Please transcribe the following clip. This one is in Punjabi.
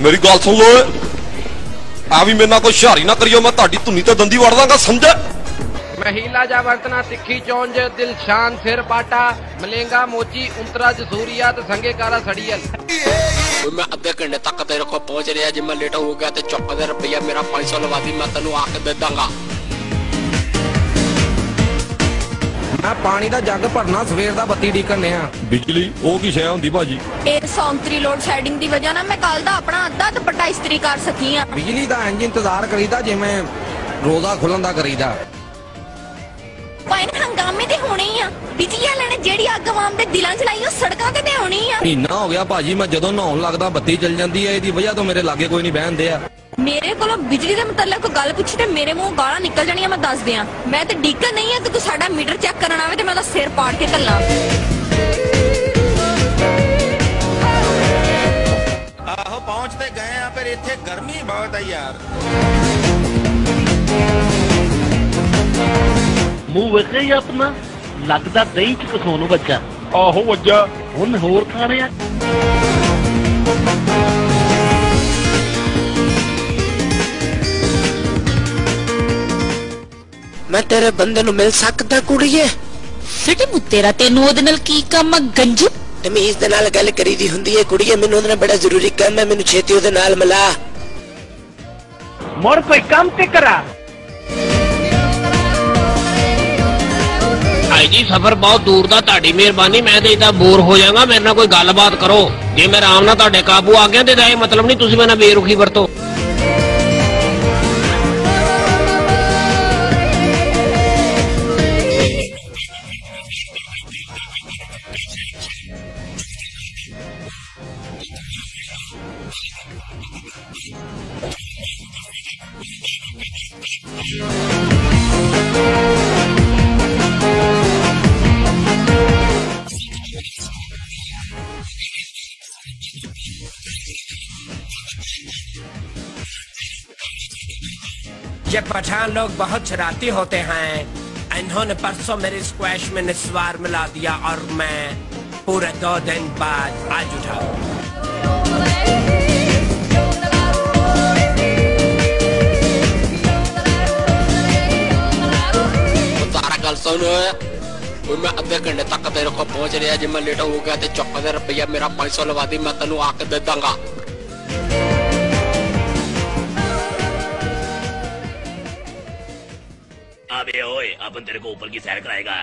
ਮੇਰੀ ਗੱਲ ਸੁਣ ਓਏ। ਆ ਵੀ ਮੇਰੇ ਨਾਲ ਕੋਈ ਹੁਸ਼ਿਆਰੀ ਨਾ ਕਰਿਓ ਮੈਂ ਤੁਹਾਡੀ ਧੁੰਨੀ ਤੇ ਦੰਦੀ ਵੜ ਦਾਂਗਾ ਸਮਝਿਆ? ਮਹੀਲਾ ਜਾ ਵਰਤਨਾ ਤਿੱਖੀ ਚੌਂਜ ਦਿਲਸ਼ਾਨ ਸਿਰ ਪਾਟਾ ਮਲੇਂਗਾ ਮੋਚੀ ਉਂਤਰਾ ਜਸੂਰੀਆ ਤੇ ਸੰਗੇ ਕਾਲਾ ਸੜੀਅਲ। ਓਏ ਮੈਂ ਅੱਧੇ ਘੰਟੇ ਤੱਕ ਤੇਰੇ ਕੋਲ ਪਹੁੰਚ ਰਿਹਾ ਜੇ ਮੈਂ ਲੇਟ ਹੋ ਗਿਆ ਤੇ ਚੁੱਕ ਦੇ ਰੁਪਈਆ ਮੇਰਾ 500 ਲਵਾ ਦੀ ਮੈਂ ਤੈਨੂੰ ਆ ਕੇ ਦੇ ਦਾਂਗਾ। ਮੈਂ ਪਾਣੀ ਦਾ ਜੱਗ ਭਰਨਾ ਸਵੇਰ ਦਾ ਬੱਤੀ ਡੀਕਣ ਆ ਬਿਜਲੀ ਉਹ ਕੀ ਸ਼ੈ ਹੁੰਦੀ ਭਾਜੀ? ਇਹ ਸੌਂਤਰੀ ਲੋਡ ਸ਼ੈਡਿੰਗ ਦੀ ਵਜ੍ਹਾ ਨਾਲ ਮੈਂ ਕੱਲ ਦਾ ਆਪਣਾ ਅੱਧਾ ਦੁਪੱਟਾ ਇਸਤਰੀ ਕਰ ਸਕੀ ਆ ਬਿਜਲੀ ਦਾ ਇੰਜ ਇੰਤਜ਼ਾਰ ਕਰੀਦਾ ਜਿਵੇਂ ਰੋਜ਼ਾ ਖੁੱਲਣ ਦਾ ਕਰੀਦਾ। ਪਾਇਨ ਹੰਗਾਮੇ ਤੇ ਦੇ ਦਿਲਾਂ 'ਚ ਲਾਈ ਉਹ ਸੜਕਾਂ ਤੇ ਤੇ ਹੋਣੀ ਆ। ਮਹੀਨਾ ਹੋ ਗਿਆ ਭਾਜੀ ਮੈਂ ਜਦੋਂ ਨਹਾਉਣ ਲੱਗਦਾ ਬੱਤੀ ਚੱਲ ਜਾਂਦੀ ਹੈ ਇਹਦੀ ਵਜ੍ਹਾ ਤੋਂ ਮੇਰੇ ਲਾਗੇ ਕੋਈ ਨਹੀਂ ਬਹਿੰਦੇ ਆ। ਮੇਰੇ ਕੋਲੋਂ ਬਿਜਲੀ ਦੇ ਮੁਤਲਕ ਕੋਈ ਗੱਲ ਪੁੱਛੀ ਤੇ ਮੇਰੇ ਮੂੰਹ ਗਾਲਾਂ ਨਿਕਲ ਜਾਣੀਆਂ ਮੈਂ ਦੱਸ ਦਿਆਂ। ਮੈਂ ਤੇ ਡੀਕਨ ਨਹੀਂ ਆ ਕਿ ਤੂੰ ਸਾਡਾ ਮੀਟਰ ਚੈੱਕ ਕਰਨ ਆਵੇ ਤੇ ਮੈਂ ਉਹਦਾ ਸਿਰ ਪਾੜ ਕੇ ਕੱਲਾਂ ਆਹੋ ਪਹੁੰਚ ਤੇ ਗਏ ਆ ਪਰ ਇੱਥੇ ਗਰਮੀ ਬਹੁਤ ਆ ਯਾਰ। ਮੂੰਹ ਵੇਖਿਆ ਹੀ ਆਪਣਾ ਲੱਗਦਾ ਦਹੀਂ ਚ ਕਸੋਂ ਨੂੰ ਬੱਚਾ ਆਹੋ ਵੱਜਾ। ਹੁਣ ਹੋਰ ਖਾਣੇ ਆ। ਮੈਂ ਤੇਰੇ ਬੰਦੇ ਨੂੰ ਮਿਲ ਸਕਦਾ ਕੁੜੀਏ। ਸਿਟੀ ਮੁ ਤੇਰਾ ਤੈਨੂੰ ਉਹਦੇ ਨਾਲ ਕੀ ਕੰਮ ਆ ਗੰਜੂ? ਤਮੀਜ਼ ਦੇ ਨਾਲ ਗੱਲ ਕਰੀਦੀ ਹੁੰਦੀ ਹੈ ਕੁੜੀਏ ਮੈਨੂੰ ਉਹਦੇ ਨਾਲ ਬੜਾ ਜ਼ਰੂਰੀ ਕੰਮ ਹੈ ਮੈਨੂੰ ਛੇਤੀ ਉਹਦੇ ਨਾਲ ਮਿਲਾ। ਮੋਰ ਕੋਈ ਕੰਮ ਤੇ ਕਰਾ। ਭਾਈ ਜੀ, ਸਫ਼ਰ ਬਹੁਤ ਦੂਰ ਦਾ, ਤੁਹਾਡੀ ਮਿਹਰਬਾਨੀ, ਮੈਂ ਤੇ ਇਦਾਂ ਬੋਰ ਹੋ ਜਾਵਾਂਗਾ, ਮੇਰੇ ਨਾਲ ਕੋਈ ਗੱਲਬਾਤ ਕਰੋ। ਜੇ ਮੈਂ ਆਰਾਮ ਨਾਲ ਤੁਹਾਡੇ ਕਾਬੂ ਆ ਗਿਆ ਤੇ ਇਹ ਮਤਲਬ ਨਹੀਂ ਤੁਸੀਂ ਮੇਰੇ ਨਾਲ ਬੇਰੁਖੀ ਵਰਤੋ। ये पठान लोग बहुत शरारती होते हैं, इन्होंने परसों मेरे स्क्वैश में निस्वार मिला दिया और मैं पूरे दो दिन बाद आज उठा। सुनो। और मैं अद्धे घंटे तक तेरे को पहुँच रहा जब मैं लेट हो गया तो चौका दे रुपया मेरा पाँच सौ लगा दी, मैं तेन आके दे दंगा। अबे ओए अपन तेरे को ऊपर की सैर कराएगा।